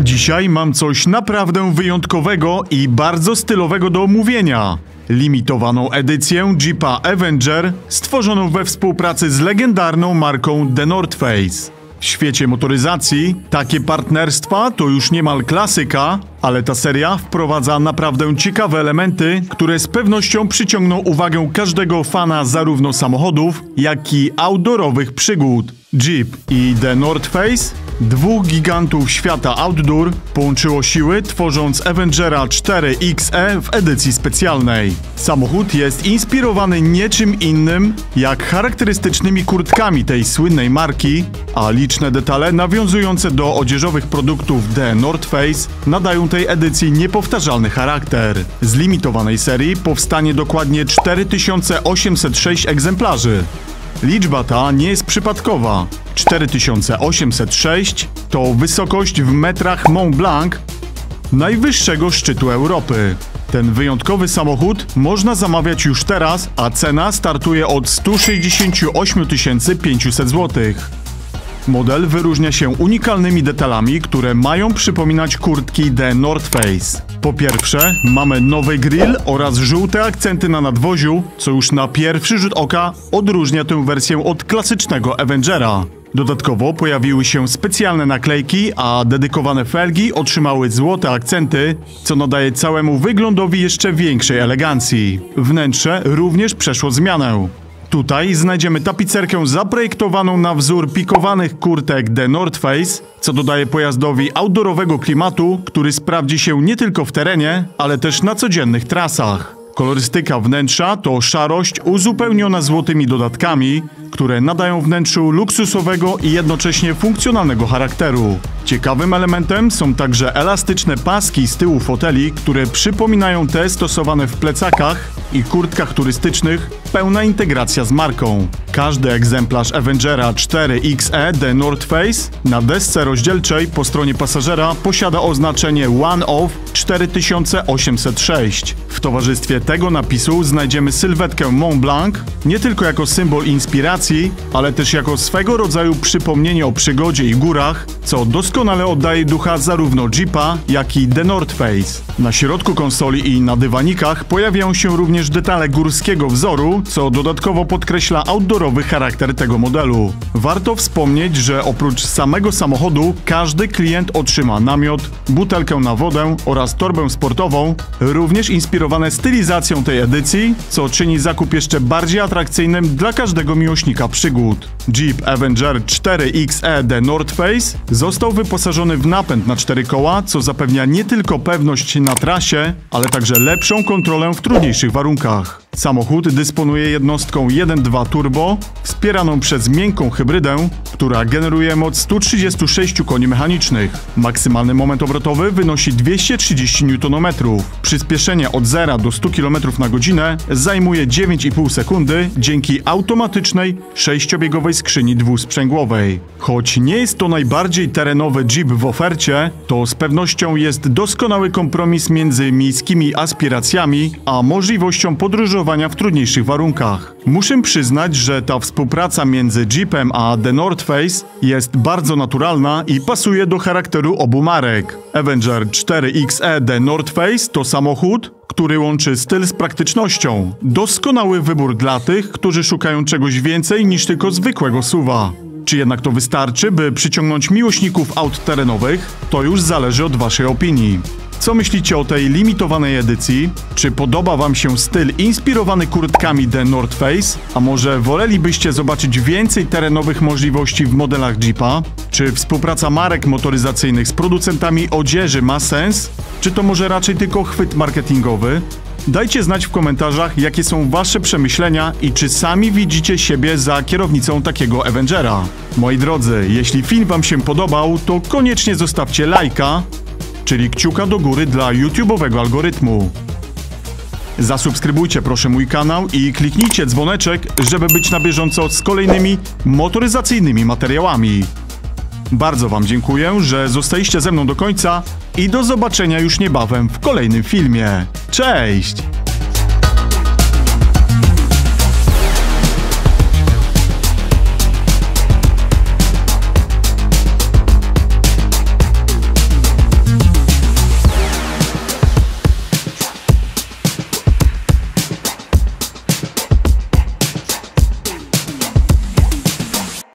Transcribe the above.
Dzisiaj mam coś naprawdę wyjątkowego i bardzo stylowego do omówienia. Limitowaną edycję Jeepa Avenger stworzoną we współpracy z legendarną marką The North Face. W świecie motoryzacji takie partnerstwa to już niemal klasyka, ale ta seria wprowadza naprawdę ciekawe elementy, które z pewnością przyciągną uwagę każdego fana zarówno samochodów, jak i outdoorowych przygód. Jeep i The North Face Dwóch gigantów świata outdoor połączyło siły, tworząc Avengera 4XE w edycji specjalnej. Samochód jest inspirowany niczym innym jak charakterystycznymi kurtkami tej słynnej marki, a liczne detale nawiązujące do odzieżowych produktów The North Face nadają tej edycji niepowtarzalny charakter. Z limitowanej serii powstanie dokładnie 4806 egzemplarzy. Liczba ta nie jest przypadkowa. 4806 to wysokość w metrach Mont Blanc, najwyższego szczytu Europy. Ten wyjątkowy samochód można zamawiać już teraz, a cena startuje od 168 500 zł. Model wyróżnia się unikalnymi detalami, które mają przypominać kurtki The North Face. Po pierwsze, mamy nowy grill oraz żółte akcenty na nadwoziu, co już na pierwszy rzut oka odróżnia tę wersję od klasycznego Avengera. Dodatkowo pojawiły się specjalne naklejki, a dedykowane felgi otrzymały złote akcenty, co nadaje całemu wyglądowi jeszcze większej elegancji. Wnętrze również przeszło zmianę. Tutaj znajdziemy tapicerkę zaprojektowaną na wzór pikowanych kurtek The North Face, co dodaje pojazdowi outdoorowego klimatu, który sprawdzi się nie tylko w terenie, ale też na codziennych trasach. Kolorystyka wnętrza to szarość uzupełniona złotymi dodatkami, które nadają wnętrzu luksusowego i jednocześnie funkcjonalnego charakteru. Ciekawym elementem są także elastyczne paski z tyłu foteli, które przypominają te stosowane w plecakach i kurtkach turystycznych, pełna integracja z marką. Każdy egzemplarz Avengera 4XE The North Face na desce rozdzielczej po stronie pasażera posiada oznaczenie One of 4806. W towarzystwie tego napisu znajdziemy sylwetkę Mont Blanc, nie tylko jako symbol inspiracji, ale też jako swego rodzaju przypomnienie o przygodzie i górach, co doskonale oddaje ducha zarówno Jeepa, jak i The North Face. Na środku konsoli i na dywanikach pojawiają się również detale górskiego wzoru, co dodatkowo podkreśla outdoorowy charakter tego modelu. Warto wspomnieć, że oprócz samego samochodu każdy klient otrzyma namiot, butelkę na wodę oraz torbę sportową, również inspirowane stylizacją tej edycji, co czyni zakup jeszcze bardziej atrakcyjnym dla każdego miłośnika przygód. Jeep Avenger 4XE The North Face został wyposażony w napęd na cztery koła, co zapewnia nie tylko pewność na trasie, ale także lepszą kontrolę w trudniejszych warunkach. Samochód dysponuje jednostką 1.2 turbo, wspieraną przez miękką hybrydę, która generuje moc 136 koni mechanicznych. Maksymalny moment obrotowy wynosi 230 Nm. Przyspieszenie od 0 do 100 km na godzinę zajmuje 9,5 sekundy dzięki automatycznej, sześciobiegowej skrzyni dwusprzęgłowej. Choć nie jest to najbardziej terenowy Jeep w ofercie, to z pewnością jest doskonały kompromis między miejskimi aspiracjami a możliwością podróżowania w trudniejszych warunkach. Muszę przyznać, że ta współpraca między Jeepem a The North Face jest bardzo naturalna i pasuje do charakteru obu marek. Avenger 4XE The North Face to samochód, który łączy styl z praktycznością. Doskonały wybór dla tych, którzy szukają czegoś więcej niż tylko zwykłego suwa. Czy jednak to wystarczy, by przyciągnąć miłośników aut terenowych? To już zależy od Waszej opinii. Co myślicie o tej limitowanej edycji? Czy podoba Wam się styl inspirowany kurtkami The North Face? A może wolelibyście zobaczyć więcej terenowych możliwości w modelach Jeepa? Czy współpraca marek motoryzacyjnych z producentami odzieży ma sens? Czy to może raczej tylko chwyt marketingowy? Dajcie znać w komentarzach, jakie są Wasze przemyślenia i czy sami widzicie siebie za kierownicą takiego Avengera. Moi drodzy, jeśli film Wam się podobał, to koniecznie zostawcie lajka, czyli kciuka do góry dla YouTube'owego algorytmu. Zasubskrybujcie proszę mój kanał i kliknijcie dzwoneczek, żeby być na bieżąco z kolejnymi motoryzacyjnymi materiałami. Bardzo Wam dziękuję, że zostaliście ze mną do końca i do zobaczenia już niebawem w kolejnym filmie. Cześć!